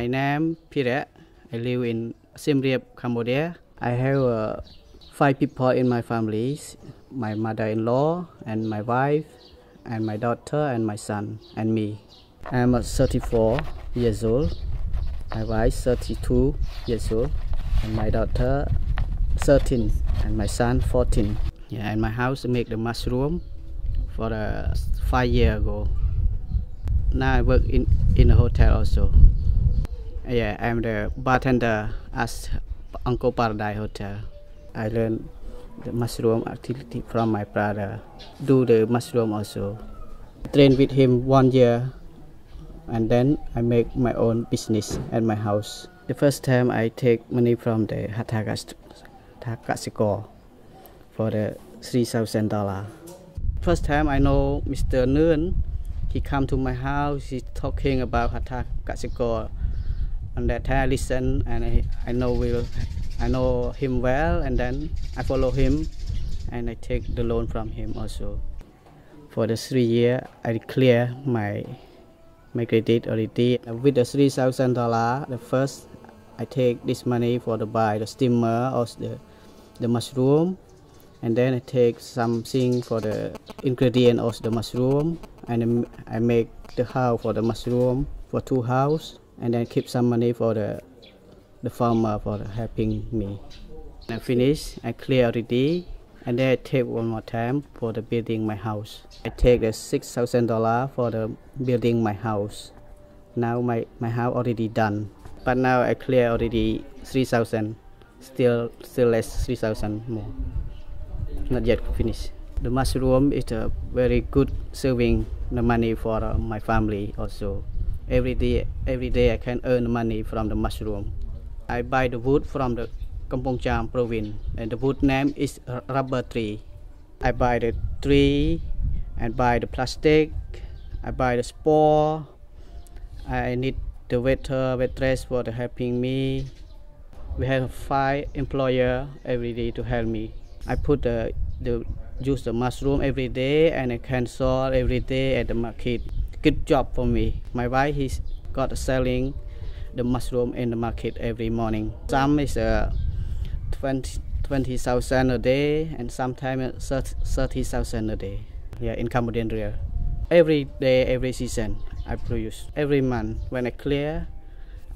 My name Pire. I live in Siem Reap, Cambodia. I have uh, five people in my family. My mother-in-law and my wife and my daughter and my son and me. I'm uh, 34 years old. My wife 32 years old and my daughter 13 and my son 14. Yeah, and my house make the mushroom for uh, five years ago. Now I work in in a hotel also. Yeah, I'm the bartender at Angkor Paradise Hotel. I learned the mushroom activity from my brother. Do the mushroom also. Train with him one year, and then I make my own business at my house. The first time I take money from the Hatakasikor for the three thousand dollar. First time I know Mr. Nguyen, he come to my house. He talking about Hattha Kaksekar, and that I listen and I, I know will I know him well, and then I follow him, and I take the loan from him also. For the three year, I clear my my credit already. With the three thousand dollar, the first I take this money for the buy the steamer or the the mushroom and then I take something for the ingredient of the mushroom and I make the house for the mushroom for two house and then keep some money for the the farmer for helping me. When I finish, I clear already and then I take one more time for the building my house. I take the six thousand dollar for the building my house. Now my, my house already done. But now I clear already three thousand. Still still less three thousand more not yet finished. The mushroom is a very good serving the money for uh, my family also. Every day, every day I can earn money from the mushroom. I buy the wood from the Kampong Cham province and the wood name is rubber tree. I buy the tree and buy the plastic. I buy the spore. I need the waiter, waitress for helping me. We have five employer every day to help me. I put the, the use the mushroom every day and I can sell every day at the market. Good job for me. My wife he's got selling the mushroom in the market every morning. Some is uh, 20 20,000 a day and sometimes 30,000 a day. Yeah, in Cambodian riel. Every day, every season, I produce. Every month when I clear,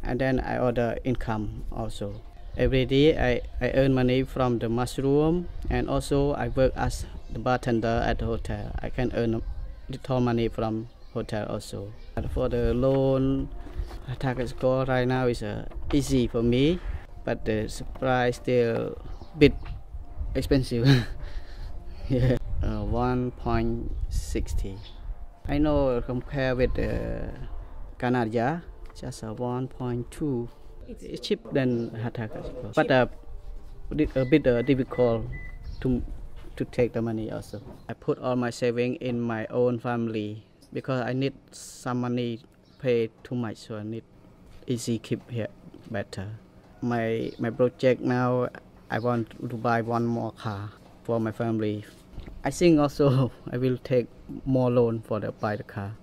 and then I order income also. Every day I, I earn money from the mushroom and also I work as the bartender at the hotel. I can earn little money from hotel also. And for the loan, target score right now is uh, easy for me, but the price still bit expensive. yeah, uh, 1.60. I know compare with uh, Canadia, just a 1.2. It's cheap than Hataka, but uh, a bit uh, difficult to to take the money also. I put all my saving in my own family because I need some money pay too much, so I need easy keep here better. My my project now, I want to buy one more car for my family. I think also I will take more loan for the buy the car.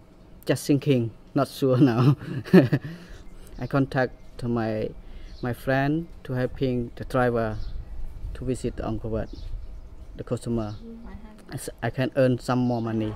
Just thinking, not sure now. I contact to my my friend to helping the driver to visit the Angkor Wat, the customer. Mm, I can earn some more money.